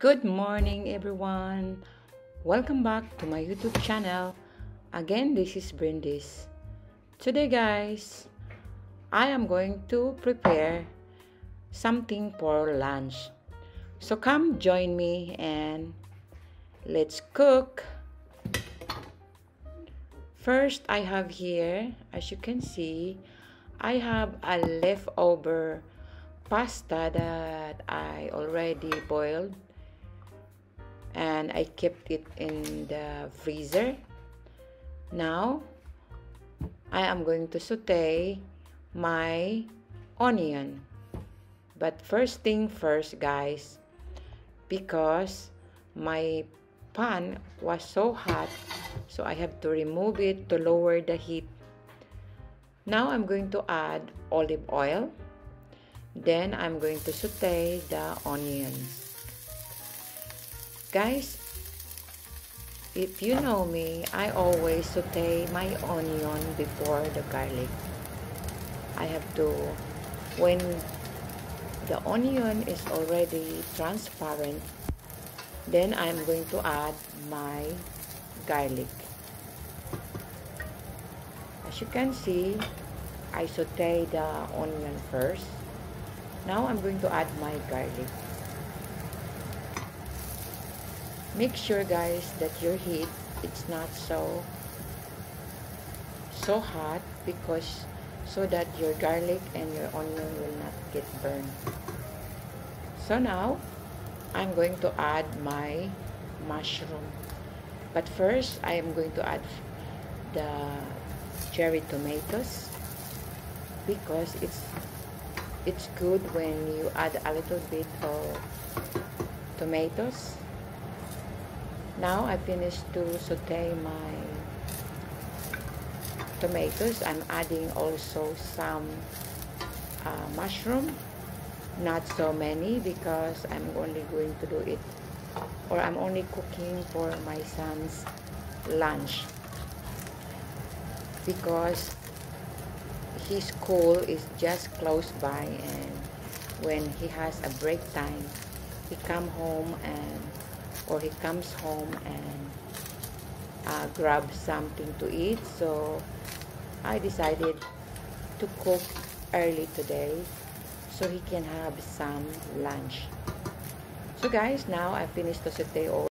Good morning everyone. Welcome back to my YouTube channel. Again, this is Bryndis. Today guys, I am going to prepare something for lunch. So come join me and let's cook. First, I have here, as you can see, I have a leftover pasta that I already boiled and I kept it in the freezer. Now, I am going to saute my onion. But first thing first, guys, because my pan was so hot, so I have to remove it to lower the heat. Now I'm going to add olive oil. Then I'm going to saute the onions. Guys, if you know me, I always saute my onion before the garlic. I have to, when the onion is already transparent, then I'm going to add my garlic. As you can see, I saute the onion first. Now I'm going to add my garlic. Make sure guys that your heat it's not so so hot because so that your garlic and your onion will not get burned. So now I'm going to add my mushroom. But first I am going to add the cherry tomatoes because it's it's good when you add a little bit of tomatoes now I finished to saute my tomatoes. I'm adding also some uh, mushroom. Not so many because I'm only going to do it or I'm only cooking for my son's lunch because his school is just close by and when he has a break time he come home and or he comes home and uh, grab something to eat. So I decided to cook early today so he can have some lunch. So guys now I finished the saute